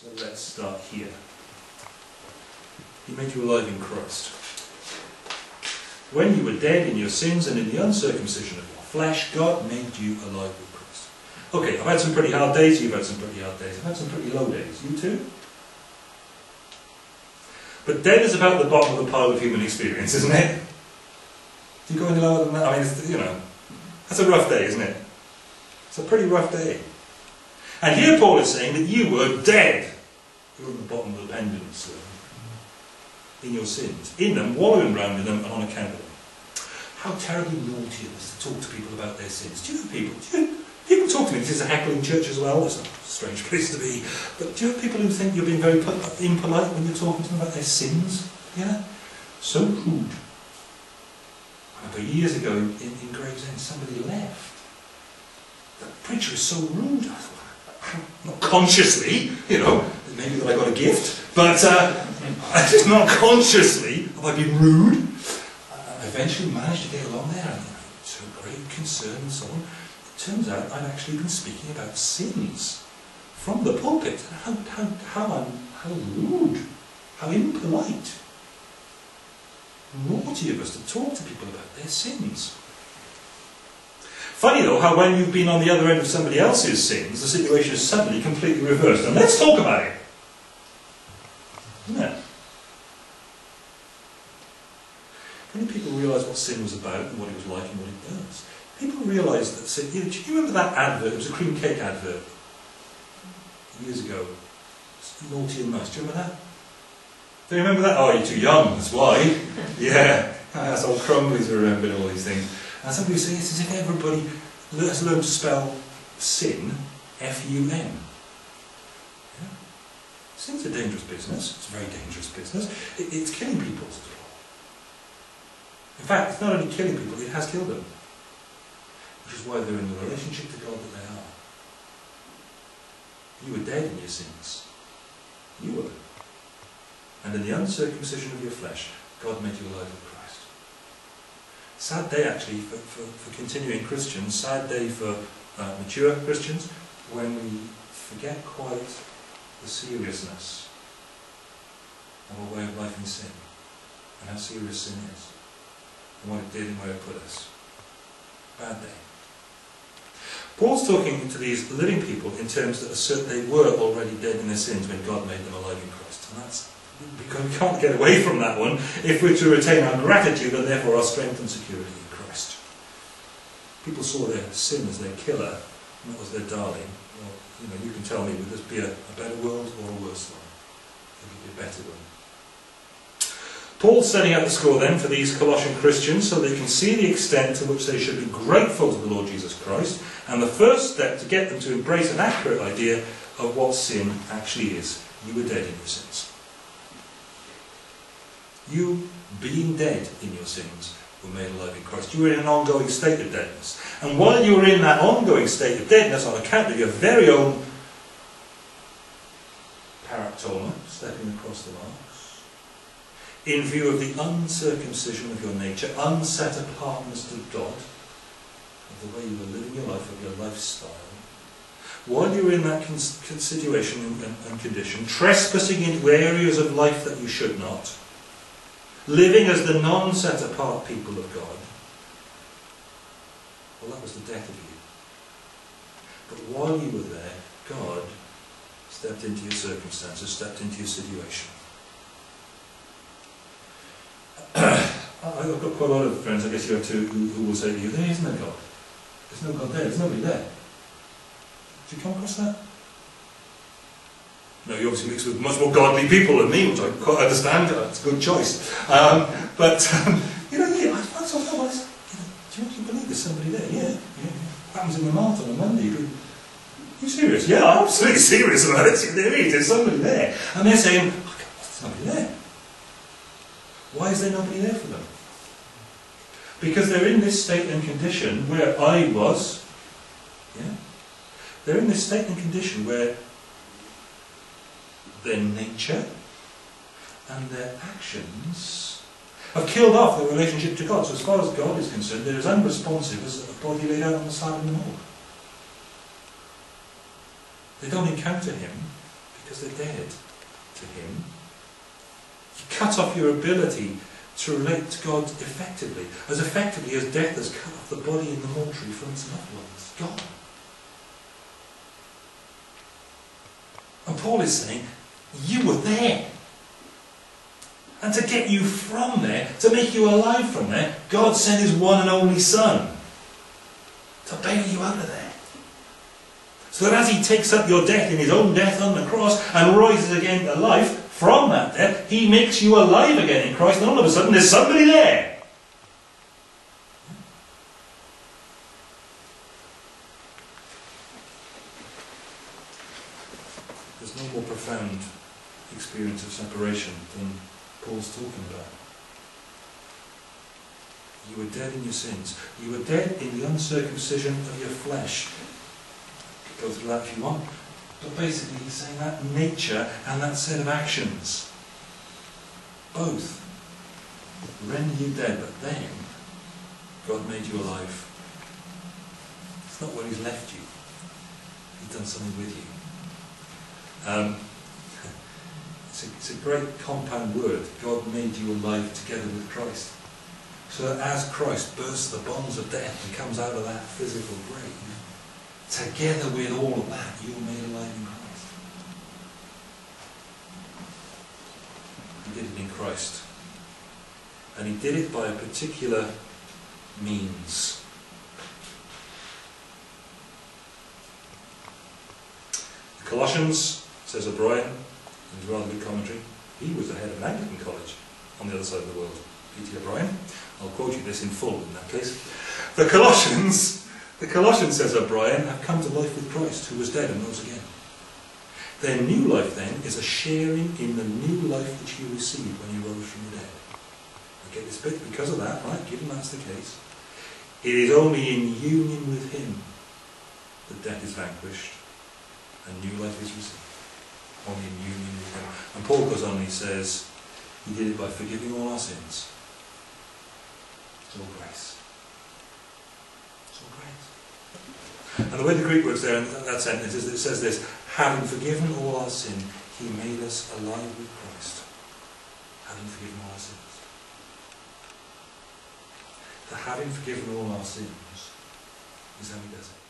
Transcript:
So let's start here. He made you alive in Christ. When you were dead in your sins and in the uncircumcision of your flesh, God made you alive with Christ. Okay, I've had some pretty hard days, you've had some pretty hard days, I've had some pretty low days. You too? But dead is about the bottom of the pile of human experience, isn't it? Do you go any lower than that? I mean, you know, that's a rough day, isn't it? It's a pretty rough day. And here Paul is saying that you were dead. You're on the bottom of the pendulum, sir. In your sins. In them, wallowing around in them, and on account of them. How terribly naughty it is to talk to people about their sins. Do you have people? Do you, people talk to me. This is a heckling church as well. It's a strange place to be. But do you have people who think you're being very impolite when you're talking to them about their sins? Yeah? So rude. I remember years ago in, in Gravesend, somebody left. The preacher is so rude. I thought, not consciously, you know, maybe that I got a gift, but uh, not consciously have I been rude. I eventually managed to get along there and took great concern and so on. It turns out I've actually been speaking about sins from the pulpit. How, how, how, how rude, how impolite, naughty of us to talk to people about their sins. Funny though, how when you've been on the other end of somebody else's sins, the situation is suddenly completely reversed. And let's talk about it. Isn't it? Many people realise what sin was about and what it was like and what it does. People realise that sin. You know, do you remember that advert? It was a cream cake advert years ago. Naughty and nice. Do you remember that? Do you remember that? Oh, you're too young. That's why. yeah. Uh, that's old Crumblies remembering all these things. And somebody would say, it's as if everybody has learned to spell sin, F-U-N. Yeah. Sin's a dangerous business. It's a very dangerous business. It, it's killing people. In fact, it's not only killing people, it has killed them. Which is why they're in the relationship to God that they are. You were dead in your sins. You were. And in the uncircumcision of your flesh, God made you alive Christ. Sad day, actually, for, for, for continuing Christians, sad day for uh, mature Christians, when we forget quite the seriousness of our way of life in sin, and how serious sin is, and what it did and where it put us. Bad day. Paul's talking to these living people in terms that assert they were already dead in their sins when God made them alive in Christ. And that's we can't get away from that one if we're to retain our gratitude and therefore our strength and security in Christ. People saw their sin as their killer, and that was their darling. Well, you know, you can tell me, would this be a, a better world or a worse one? It would be a better one. Paul's setting out the score then for these Colossian Christians so they can see the extent to which they should be grateful to the Lord Jesus Christ, and the first step to get them to embrace an accurate idea of what sin actually is. You were dead in your sins. You, being dead in your sins, were made alive in Christ. You were in an ongoing state of deadness. And while you were in that ongoing state of deadness, on account of your very own paraptoma, stepping across the marks, in view of the uncircumcision of your nature, unset apartness to God, of the way you were living your life, of your lifestyle, while you were in that situation and, and condition, trespassing into areas of life that you should not, living as the non-set apart people of God, well, that was the death of you. But while you were there, God stepped into your circumstances, stepped into your situation. I've got quite a lot of friends, I guess you have too, who, who will say to you, there isn't a God. There's no God there, there's nobody there. Did you come across that? You obviously mix with much more godly people than me, which I quite understand. It's a good choice. Um, but, um, you know, yeah, I, I thought, oh, you know, do you, believe there's somebody there? Yeah. yeah. What happens in the mart on a Monday? Are you serious? Yeah, I'm absolutely serious about it. There is, there's somebody there. And they're saying, oh, God, there's nobody there. Why is there nobody there for them? Because they're in this state and condition where I was. Yeah? They're in this state and condition where their nature and their actions have killed off their relationship to God. So as far as God is concerned, they're as unresponsive as a body laid out on the side of the morgue. They don't encounter Him because they're dead to him. You cut off your ability to relate to God effectively, as effectively as death has cut off the body in the mortuary from its loved ones. Gone. And Paul is saying, you were there. And to get you from there, to make you alive from there, God sent his one and only Son to bail you out of there. So that as he takes up your death in his own death on the cross and rises again to life from that death, he makes you alive again in Christ, and all of a sudden there's somebody there. There's no more profound experience of separation than Paul's talking about. You were dead in your sins. You were dead in the uncircumcision of your flesh. Go through that if you want. But basically he's saying that nature and that set of actions. Both render you dead, but then God made you alive. It's not where he's left you. He's done something with you. Um, it's, a, it's a great compound word. God made you alive together with Christ. So that as Christ bursts the bonds of death and comes out of that physical grave, together with all of that, you're made alive in Christ. He did it in Christ. And he did it by a particular means. The Colossians, says O'Brien, in his rather good commentary, he was the head of an Anglican college on the other side of the world. P.T. O'Brien. I'll quote you this in full in that case. The Colossians the Colossians, says O'Brien, have come to life with Christ, who was dead and rose again. Their new life, then, is a sharing in the new life which you received when you rose from the dead. I get this bit because of that, right? Given that's the case. It is only in union with Him that death is vanquished and new life is received. In union with. And Paul goes on and he says, He did it by forgiving all our sins. It's all grace. And the way the Greek works there in that sentence is that it says this, having forgiven all our sin, he made us alive with Christ. Having forgiven all our sins. The having forgiven all our sins is how he does it.